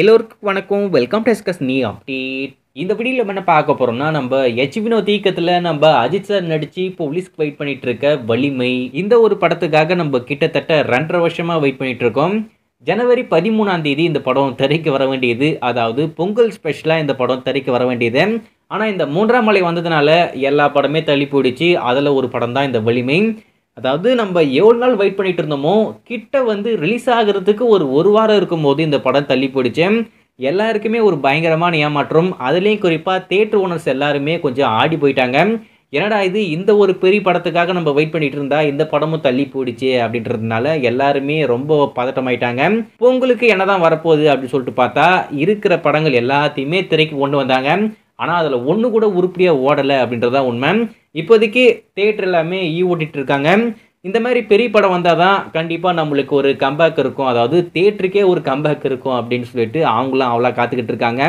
எல்லோருக்கும் வணக்கம். Welcome to நீ அப்டேட் இந்த வீடியோவில் என்ன பார்க்க போகிறோம்னா நம்ம எச் வினோத் தீக்கத்தில் நம்ம அஜித் சார் நடித்து போலீஸ்க்கு வெயிட் பண்ணிட்டு இருக்க வலிமை. இந்த ஒரு படத்துக்காக நம்ம கிட்டத்தட்ட ரெண்டரை வருஷமாக வெயிட் பண்ணிட்டு இருக்கோம் ஜனவரி பதிமூணாம் தேதி இந்த படம் திரைக்கு வர வேண்டியது. அதாவது பொங்கல் ஸ்பெஷலாக இந்த படம் திரைக்கு வர வேண்டியது. ஆனால் இந்த மூன்றாம் மலை வந்ததுனால எல்லா படமே தள்ளி போயிடுச்சு. அதில் ஒரு படம் தான் இந்த வலிமை. அதாவது நம்ம எவ்வளோ நாள் வெயிட் பண்ணிட்டு இருந்தோமோ கிட்ட வந்து ரிலீஸ் ஆகிறதுக்கு ஒரு ஒரு வாரம் இருக்கும்போது இந்த படம் தள்ளி போயிடுச்சு. எல்லாருக்குமே ஒரு பயங்கரமான ஏமாற்றம். அதுலேயும் குறிப்பாக தேட்டர் ஓனர்ஸ் எல்லாருமே கொஞ்சம் ஆடி போயிட்டாங்க. என்னடா இது இந்த ஒரு பெரிய படத்துக்காக நம்ம வெயிட் பண்ணிட்டு இருந்தா இந்த படமும் தள்ளி போயிடுச்சு அப்படின்றதுனால எல்லாருமே ரொம்ப பதட்டமாயிட்டாங்க. பொங்கலுக்கு என்னதான் வரப்போகுது அப்படின்னு சொல்லிட்டு பார்த்தா இருக்கிற படங்கள் எல்லாத்தையுமே திரைக்கு கொண்டு வந்தாங்க. ஆனால் அதில் ஒன்று கூட உருப்படியாக ஓடலை அப்படின்றதான் உண்மை. இப்போதைக்கு தேட்டர் எல்லாமே ஈ ஓட்டிட்டு இருக்காங்க இந்த மாதிரி பெரிய படம் வந்தால் தான் கண்டிப்பாக நம்மளுக்கு ஒரு கம்பேக் இருக்கும். அதாவது தேட்டருக்கே ஒரு கம்பேக் இருக்கும் அப்படின்னு சொல்லிட்டு அவங்களும் அவ்வளோ காத்துக்கிட்டு இருக்காங்க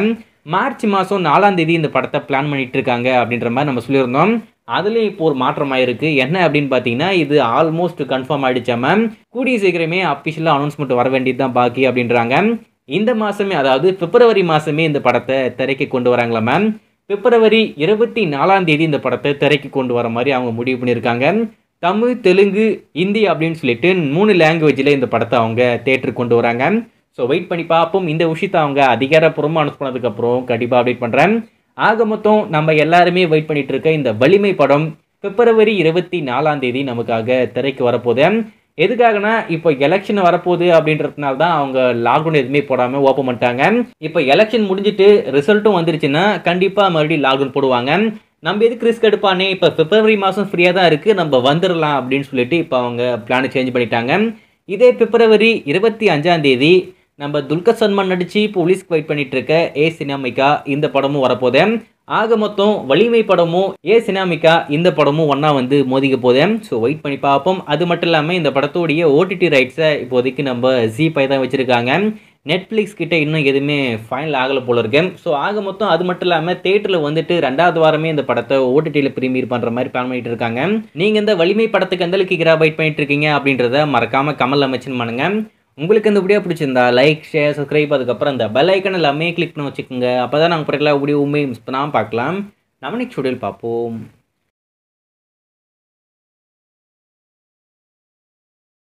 மார்ச் மாதம் நாலாம் தேதி இந்த படத்தை பிளான் பண்ணிட்டு இருக்காங்க அப்படின்ற மாதிரி நம்ம சொல்லியிருந்தோம். அதுலேயும் இப்போ ஒரு மாற்றம் ஆயிருக்கு. என்ன அப்படின்னு பார்த்தீங்கன்னா இது ஆல்மோஸ்ட் கன்ஃபார்ம் ஆகிடுச்சா மேம் கூடிய சீக்கிரமே அஃபிஷியலாக அனௌன்ஸ்மெண்ட் வர வேண்டியது தான் பாக்கி அப்படின்றாங்க. இந்த மாதமே அதாவது பிப்ரவரி மாதமே இந்த படத்தை திரைக்கு கொண்டு வராங்களா மேம் பிப்ரவரி இருபத்தி நாலாம் தேதி இந்த படத்தை திரைக்கு கொண்டு வர மாதிரி அவங்க முடிவு பண்ணியிருக்காங்க. தமிழ் தெலுங்கு ஹிந்தி அப்படின்னு சொல்லிட்டு மூணு லாங்குவேஜில் இந்த படத்தை அவங்க தேட்டருக்கு கொண்டு வராங்க. ஸோ வெயிட் பண்ணி பார்ப்போம். இந்த விஷயத்தை அவங்க அதிகாரப்பூர்வமாக அனௌன்ஸ் பண்ணதுக்கப்புறம் கண்டிப்பாக அப்டேட் பண்ணுறேன் ஆக மொத்தம் நம்ம எல்லாருமே வெயிட் பண்ணிட்டு இருக்க இந்த வலிமை படம் பிப்ரவரி இருபத்தி நாலாம் தேதி நமக்காக திரைக்கு வரப்போதேன் எதுக்காகனா இப்போ எலெக்ஷன் வரப்போகுது அப்படின்றதுனால தான் அவங்க லாக்டவுன் எதுவுமே போடாமல் ஓப்பன் பண்ணிட்டாங்க. இப்போ எலெக்ஷன் முடிஞ்சிட்டு ரிசல்ட்டும் வந்துருச்சுன்னா கண்டிப்பாக மறுபடியும் லாக்டவுன் போடுவாங்க. நம்ம எதுக்கு ரிஸ்க் எடுப்பானே? இப்போ பிப்ரவரி மாதம் ஃப்ரீயாக தான் இருக்குது நம்ம வந்துடலாம் அப்படின்னு சொல்லிட்டு இப்போ அவங்க பிளானை சேஞ்ச் பண்ணிட்டாங்க. இதே பிப்ரவரி இருபத்தி அஞ்சாம் தேதி நம்ம துல்கர் சல்மான் நடித்து போலீஸ்க்கு வெயிட் பண்ணிட்டு இருக்க ஏ சினாமிகா இந்த படமும் வரப்போதே ஆக மொத்தம் வலிமை படமும் ஏ சினாமிகா இந்த படமும் ஒன்றா வந்து மோதிக்க போதேன் ஸோ வெயிட் பண்ணி பார்ப்போம். அது மட்டும் இல்லாமல் இந்த படத்தோடைய ஓடிடி ரைட்ஸை இப்போதைக்கு நம்ம ஜி பை தான் வச்சுருக்காங்க. நெட்ஃப்ளிக்ஸ் கிட்டே இன்னும் எதுவுமே ஃபைனல் ஆகலை போல இருக்கு. ஸோ ஆக மொத்தம் அது மட்டும் இல்லாமல் தேட்டரில் வந்துட்டு ரெண்டாவது வாரமே இந்த படத்தை ஓடிடியில் ப்ரீமியர் பண்ணுற மாதிரி பிளான் பண்ணிட்டு இருக்காங்க. நீங்கள் இந்த வலிமை படத்துக்கு எந்த அளவுக்கு வெயிட் பண்ணிட்டு இருக்கீங்க அப்படின்றத மறக்காமல் கமல் அமைச்சன் பண்ணுங்கள் உங்களுக்கு இந்த வீடியோ பிடிச்சிருந்தா லைக் ஷேர் சப்ஸ்கிரைப் அதுக்கப்புறம் இந்த பெல் ஐக்கன் எல்லாமே கிளிக் பண்ண வச்சுக்கோங்க. அப்போ தான் நாங்கள் பிறகு வீடியோ உண்மையும் மிஸ் பண்ணாமல் பார்க்கலாம். நம்ம நெக்ஸ்ட் வீடியோவில் பார்ப்போம்.